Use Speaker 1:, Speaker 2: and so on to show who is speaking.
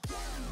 Speaker 1: go.